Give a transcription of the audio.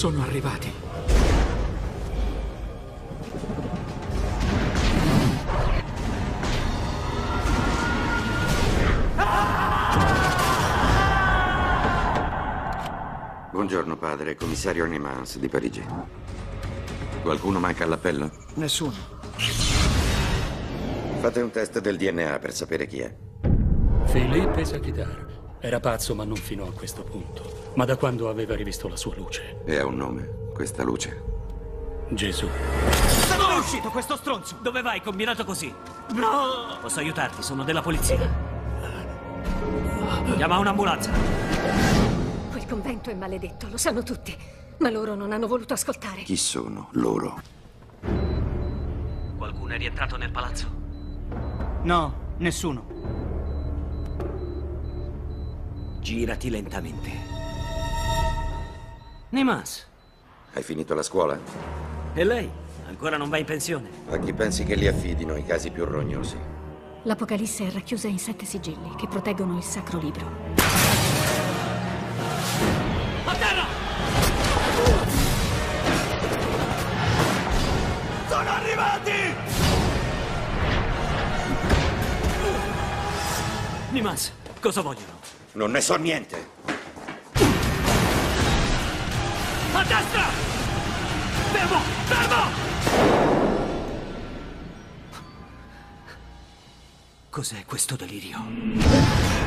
Sono arrivati. Buongiorno padre, commissario Nemans di Parigi. Qualcuno manca all'appello? Nessuno. Fate un test del DNA per sapere chi è. Philippe Sakidar. Era pazzo, ma non fino a questo punto. Ma da quando aveva rivisto la sua luce? E ha un nome, questa luce. Gesù. Da dove è uscito questo stronzo? Dove vai combinato così? No! Posso aiutarti, sono della polizia. Chiama un'ambulanza. Quel convento è maledetto, lo sanno tutti. Ma loro non hanno voluto ascoltare. Chi sono loro? Qualcuno è rientrato nel palazzo? No, nessuno. Girati lentamente. Nimas. Hai finito la scuola? E lei? Ancora non va in pensione? A chi pensi che li affidino i casi più rognosi? L'Apocalisse è racchiusa in sette sigilli che proteggono il sacro libro. A terra! Sono arrivati! Nimas, cosa vogliono? Non ne so niente. A destra! Fermo! Fermo! Cos'è questo delirio?